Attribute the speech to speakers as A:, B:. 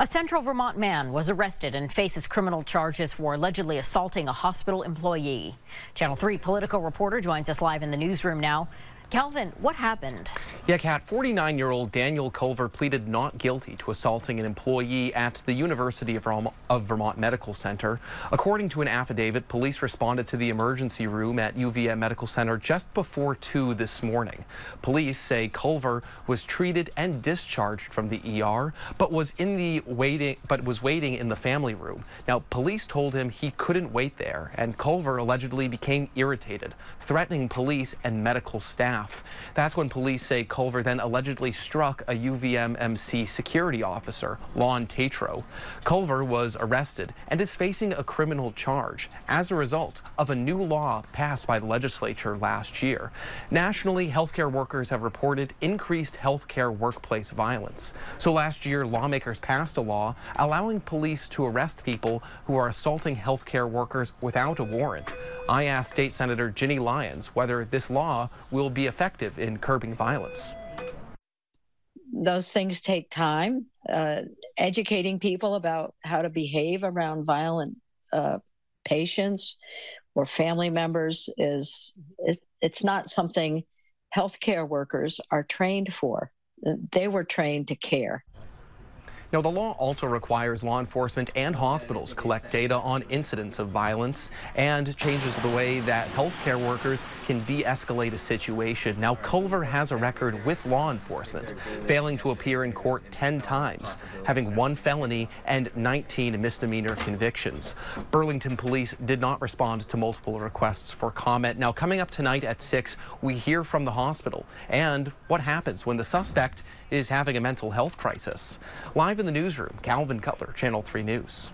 A: A Central Vermont man was arrested and faces criminal charges for allegedly assaulting a hospital employee. Channel 3 political reporter joins us live in the newsroom now. Calvin, what happened?
B: Yeah, Kat, 49-year-old Daniel Culver pleaded not guilty to assaulting an employee at the University of Vermont, of Vermont Medical Center. According to an affidavit, police responded to the emergency room at UVM Medical Center just before 2 this morning. Police say Culver was treated and discharged from the ER, but was in the waiting but was waiting in the family room. Now, police told him he couldn't wait there, and Culver allegedly became irritated, threatening police and medical staff staff. That's when police say Culver then allegedly struck a UVMMC security officer, Lon Tatro. Culver was arrested and is facing a criminal charge as a result of a new law passed by the legislature last year. Nationally, healthcare workers have reported increased healthcare workplace violence. So last year, lawmakers passed a law allowing police to arrest people who are assaulting healthcare workers without a warrant. I asked State Senator Ginny Lyons whether this law will be effective in curbing violence.
C: Those things take time. Uh, educating people about how to behave around violent uh, patients or family members is, is it's not something healthcare workers are trained for. They were trained to care.
B: Now, the law also requires law enforcement and hospitals collect data on incidents of violence and changes the way that healthcare workers can de-escalate a situation. Now, Culver has a record with law enforcement, failing to appear in court 10 times, having one felony and 19 misdemeanor convictions. Burlington police did not respond to multiple requests for comment. Now, coming up tonight at 6, we hear from the hospital and what happens when the suspect is having a mental health crisis. Live in the newsroom, Calvin Cutler, Channel 3 News.